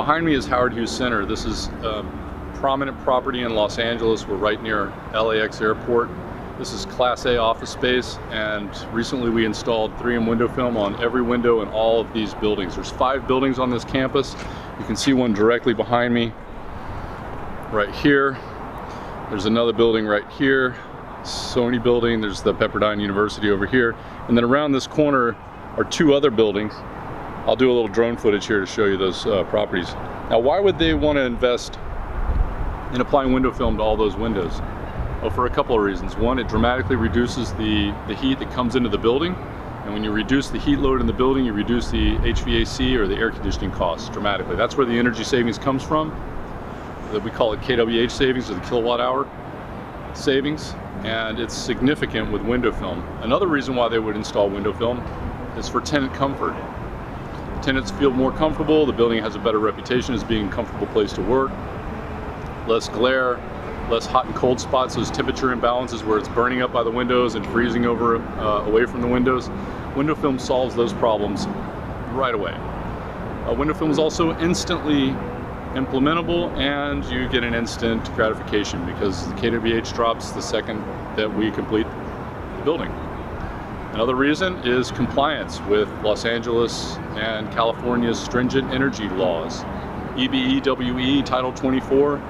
behind me is Howard Hughes Center. This is a prominent property in Los Angeles. We're right near LAX airport. This is Class A office space and recently we installed 3M window film on every window in all of these buildings. There's five buildings on this campus. You can see one directly behind me right here. There's another building right here, Sony building. There's the Pepperdine University over here. And then around this corner are two other buildings. I'll do a little drone footage here to show you those uh, properties. Now, why would they want to invest in applying window film to all those windows? Well, for a couple of reasons. One, it dramatically reduces the, the heat that comes into the building. And when you reduce the heat load in the building, you reduce the HVAC or the air conditioning costs dramatically. That's where the energy savings comes from. That we call it KWH savings or the kilowatt hour savings. And it's significant with window film. Another reason why they would install window film is for tenant comfort. Tenants feel more comfortable, the building has a better reputation as being a comfortable place to work, less glare, less hot and cold spots, those temperature imbalances where it's burning up by the windows and freezing over uh, away from the windows. Window film solves those problems right away. Uh, window film is also instantly implementable and you get an instant gratification because the KWH drops the second that we complete the building. Another reason is compliance with Los Angeles and California's stringent energy laws. EBEWE Title 24,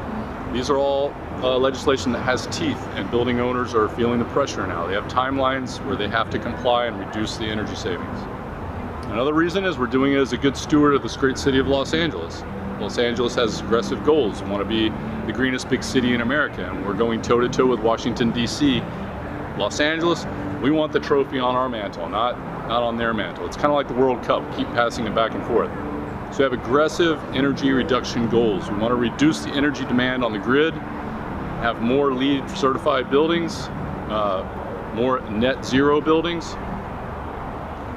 these are all uh, legislation that has teeth and building owners are feeling the pressure now. They have timelines where they have to comply and reduce the energy savings. Another reason is we're doing it as a good steward of this great city of Los Angeles. Los Angeles has aggressive goals. Want to be the greenest big city in America and we're going toe to toe with Washington DC. Los Angeles, we want the trophy on our mantle, not, not on their mantle. It's kind of like the World Cup, keep passing it back and forth. So we have aggressive energy reduction goals. We want to reduce the energy demand on the grid, have more LEED certified buildings, uh, more net zero buildings.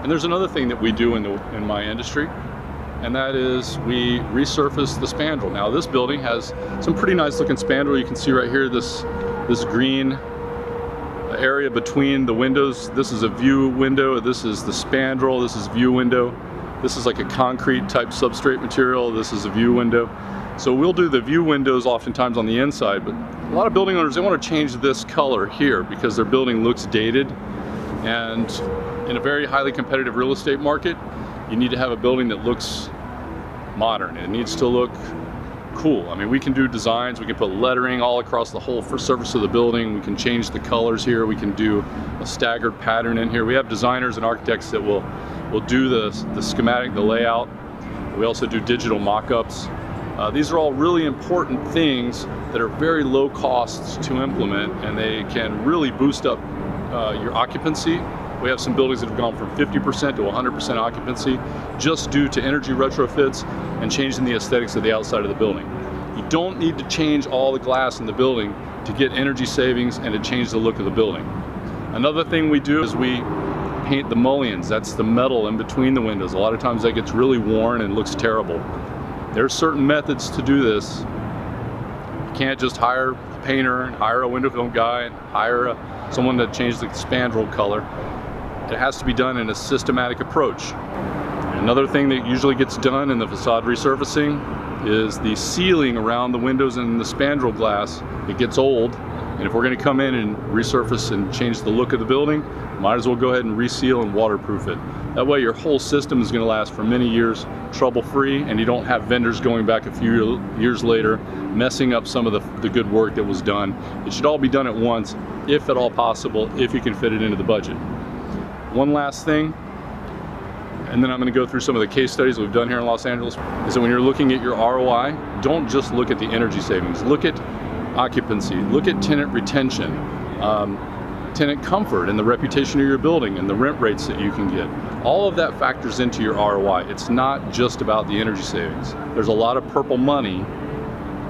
And there's another thing that we do in, the, in my industry, and that is we resurface the spandrel. Now this building has some pretty nice looking spandrel. You can see right here this, this green area between the windows. This is a view window, this is the spandrel, this is view window. This is like a concrete type substrate material, this is a view window. So we'll do the view windows oftentimes on the inside, but a lot of building owners, they want to change this color here because their building looks dated. And in a very highly competitive real estate market, you need to have a building that looks modern. It needs to look cool. I mean, we can do designs, we can put lettering all across the whole surface of the building, we can change the colors here, we can do a staggered pattern in here. We have designers and architects that will, will do the, the schematic, the layout. We also do digital mock-ups. Uh, these are all really important things that are very low costs to implement and they can really boost up uh, your occupancy. We have some buildings that have gone from 50% to 100% occupancy just due to energy retrofits and changing the aesthetics of the outside of the building. You don't need to change all the glass in the building to get energy savings and to change the look of the building. Another thing we do is we paint the mullions. That's the metal in between the windows. A lot of times that gets really worn and looks terrible. There are certain methods to do this. You can't just hire a painter and hire a window film guy and hire a, someone to change the spandrel color. It has to be done in a systematic approach. Another thing that usually gets done in the facade resurfacing is the sealing around the windows and the spandrel glass. It gets old, and if we're going to come in and resurface and change the look of the building, might as well go ahead and reseal and waterproof it. That way your whole system is going to last for many years trouble-free and you don't have vendors going back a few years later messing up some of the, the good work that was done. It should all be done at once, if at all possible, if you can fit it into the budget. One last thing, and then I'm going to go through some of the case studies we've done here in Los Angeles, is that when you're looking at your ROI, don't just look at the energy savings. Look at occupancy, look at tenant retention. Um, tenant comfort and the reputation of your building and the rent rates that you can get. All of that factors into your ROI. It's not just about the energy savings. There's a lot of purple money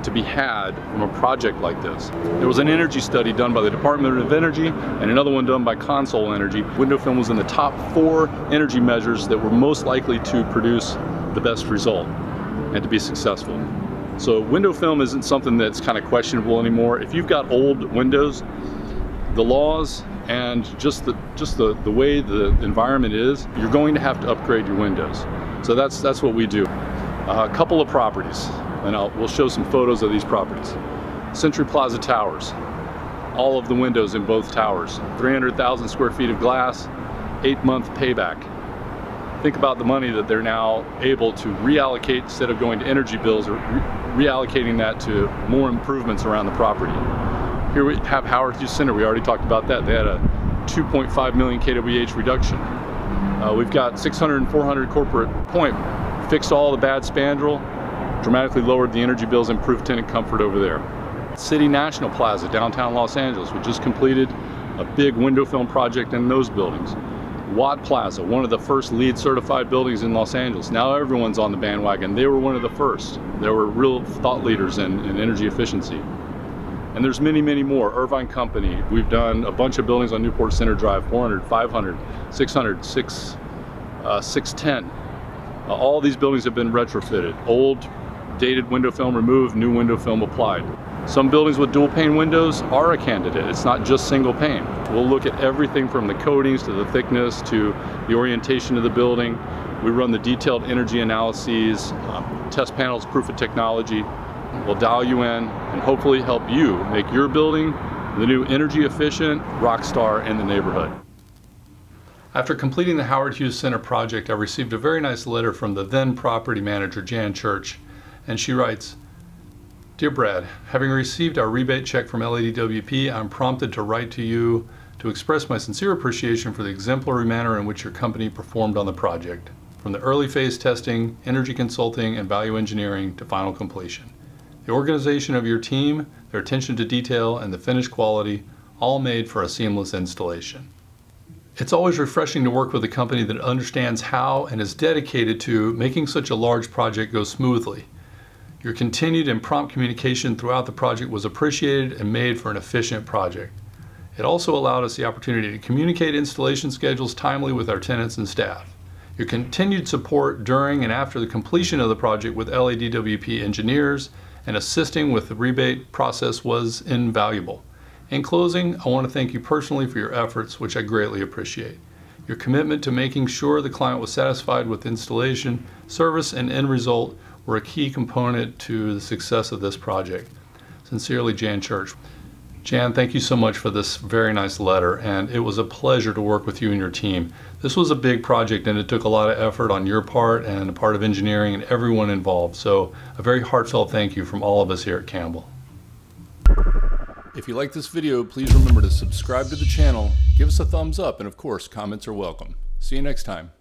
to be had from a project like this. There was an energy study done by the Department of Energy and another one done by Consol Energy. Window film was in the top four energy measures that were most likely to produce the best result and to be successful. So window film isn't something that's kind of questionable anymore. If you've got old windows, the laws and just the just the, the way the environment is, you're going to have to upgrade your windows. So that's that's what we do. Uh, a couple of properties, and I'll, we'll show some photos of these properties. Century Plaza Towers, all of the windows in both towers. 300,000 square feet of glass, eight month payback. Think about the money that they're now able to reallocate instead of going to energy bills or re reallocating that to more improvements around the property. Here we have Howard Hughes Center. We already talked about that. They had a 2.5 million kWh reduction. Uh, we've got 600 and 400 corporate point, fixed all the bad spandrel, dramatically lowered the energy bills, improved tenant comfort over there. City National Plaza, downtown Los Angeles, we just completed a big window film project in those buildings. Watt Plaza, one of the first LEED certified buildings in Los Angeles. Now everyone's on the bandwagon. They were one of the first. They were real thought leaders in, in energy efficiency. And there's many, many more. Irvine Company, we've done a bunch of buildings on Newport Center Drive, 400, 500, 600, 6, uh, 610. Uh, all these buildings have been retrofitted. Old, dated window film removed, new window film applied. Some buildings with dual pane windows are a candidate. It's not just single pane. We'll look at everything from the coatings to the thickness to the orientation of the building. We run the detailed energy analyses, um, test panels, proof of technology. We'll dial you in and hopefully help you make your building the new energy efficient rock star in the neighborhood. After completing the Howard Hughes Center project, I received a very nice letter from the then property manager, Jan Church, and she writes, Dear Brad, having received our rebate check from LADWP, I'm prompted to write to you to express my sincere appreciation for the exemplary manner in which your company performed on the project, from the early phase testing, energy consulting, and value engineering to final completion. The organization of your team, their attention to detail, and the finished quality all made for a seamless installation. It's always refreshing to work with a company that understands how and is dedicated to making such a large project go smoothly your continued and prompt communication throughout the project was appreciated and made for an efficient project. It also allowed us the opportunity to communicate installation schedules timely with our tenants and staff. Your continued support during and after the completion of the project with LADWP engineers and assisting with the rebate process was invaluable. In closing, I want to thank you personally for your efforts, which I greatly appreciate. Your commitment to making sure the client was satisfied with installation, service, and end result were a key component to the success of this project. Sincerely, Jan Church. Jan, thank you so much for this very nice letter, and it was a pleasure to work with you and your team. This was a big project, and it took a lot of effort on your part and a part of engineering and everyone involved. So, a very heartfelt thank you from all of us here at Campbell. If you like this video, please remember to subscribe to the channel, give us a thumbs up, and of course, comments are welcome. See you next time.